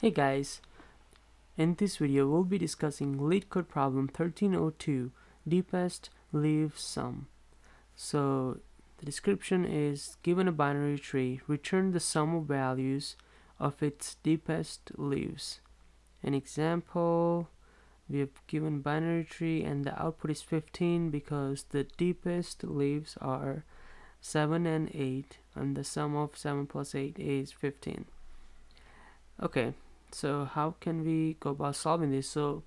Hey guys, in this video we'll be discussing LeetCode problem 1302 deepest leaf sum. So the description is given a binary tree, return the sum of values of its deepest leaves. An example, we have given binary tree and the output is 15 because the deepest leaves are 7 and 8 and the sum of 7 plus 8 is 15. Okay, so how can we go about solving this? So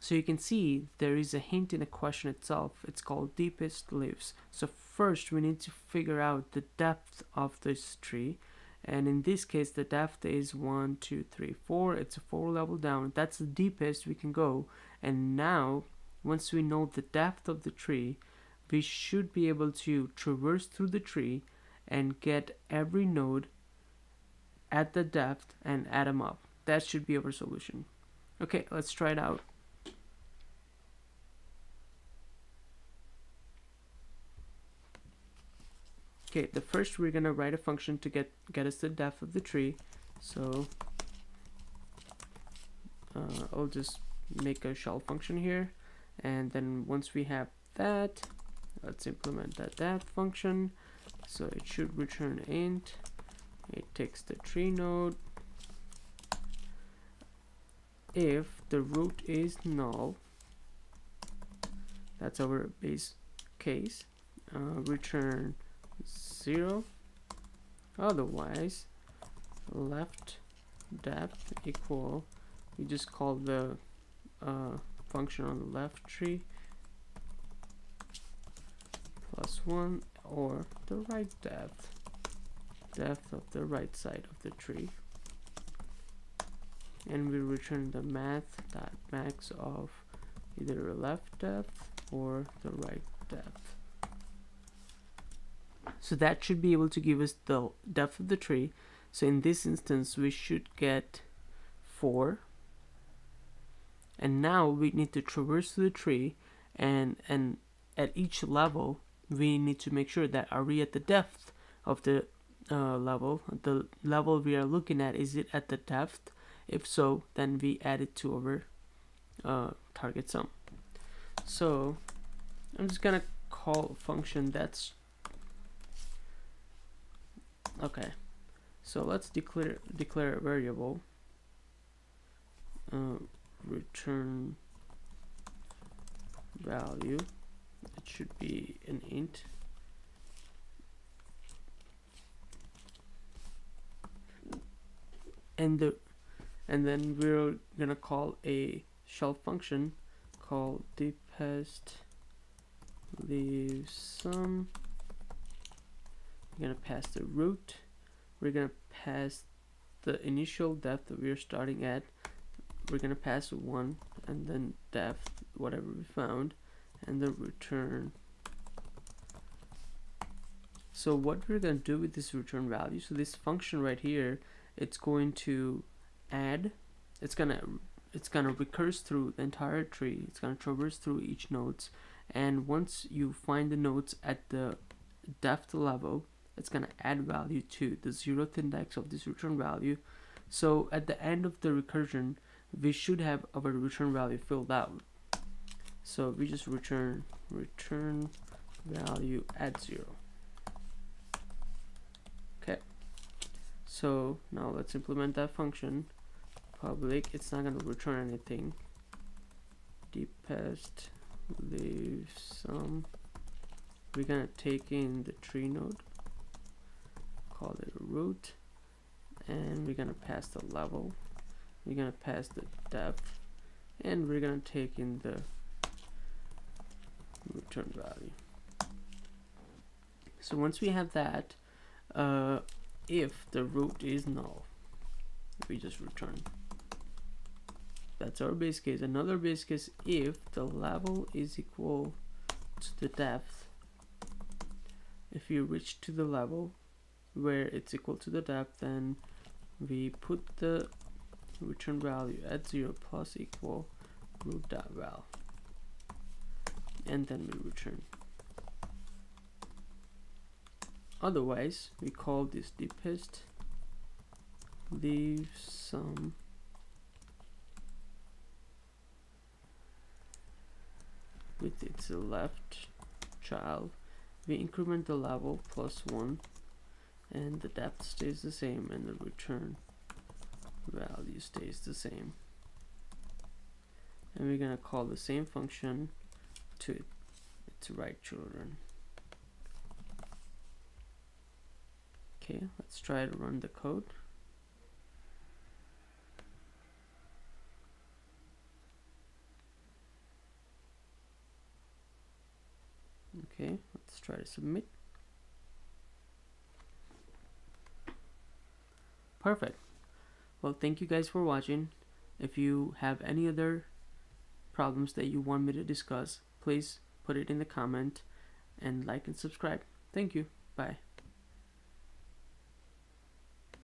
so you can see there is a hint in the question itself. It's called deepest leaves. So first we need to figure out the depth of this tree. And in this case the depth is one two three four. It's a four level down. That's the deepest we can go. And now once we know the depth of the tree we should be able to traverse through the tree and get every node at the depth and add them up. That should be our solution. Okay, let's try it out. Okay, the first we're gonna write a function to get get us the depth of the tree. So uh, I'll just make a shell function here, and then once we have that, let's implement that depth function so it should return int. It takes the tree node. If the root is null that's our base case uh, return 0 otherwise left depth equal we just call the uh, function on the left tree plus 1 or the right depth depth of the right side of the tree. And we return the math dot max of either left depth or the right depth. So that should be able to give us the depth of the tree. So in this instance we should get 4 and now we need to traverse the tree and and at each level we need to make sure that are we at the depth of the uh, level? The level we are looking at is it at the depth? If so then we add it to our uh, target sum. So I'm just gonna call a function that's okay. So let's declare declare a variable uh, return value it should be an int. And the and then we're gonna call a shell function called deepest leave sum. We're gonna pass the root. We're gonna pass the initial depth that we're starting at. We're gonna pass one and then depth whatever we found and the return. So what we're going to do with this return value so this function right here it's going to add it's gonna it's gonna recurse through the entire tree it's gonna traverse through each nodes and once you find the nodes at the depth level it's gonna add value to the zeroth index of this return value. So at the end of the recursion we should have our return value filled out so we just return return value at zero. Okay. So now let's implement that function. Public it's not going to return anything. Deepest leave sum we're gonna take in the tree node call it root and we're gonna pass the level. We're gonna pass the depth and we're gonna take in the return value. So once we have that, uh, if the root is null, we just return. That's our base case. Another base case if the level is equal to the depth. If you reach to the level where it's equal to the depth, then we put the return value at 0 plus equal root dot val and then we return. Otherwise we call this deepest. Leave sum. With its left child we increment the level plus one and the depth stays the same and the return value stays the same. And we're gonna call the same function to its right children. Okay let's try to run the code. Okay let's try to submit. Perfect. Well thank you guys for watching. If you have any other problems that you want me to discuss please put it in the comment and like and subscribe. Thank you. Bye